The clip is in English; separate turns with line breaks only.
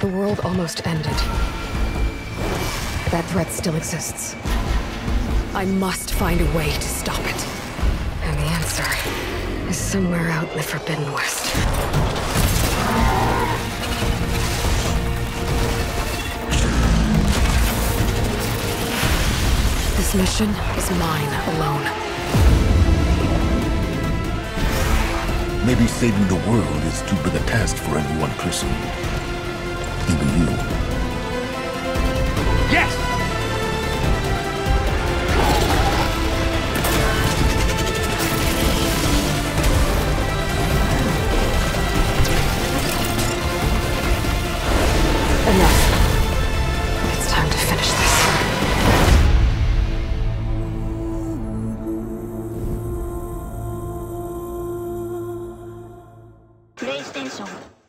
The world almost ended. That threat still exists. I must find a way to stop it. And the answer is somewhere out in the Forbidden West. This mission is mine alone.
Maybe saving the world is too big a task for any one person. Even you.
Yes!
Enough. イステーシ
ョン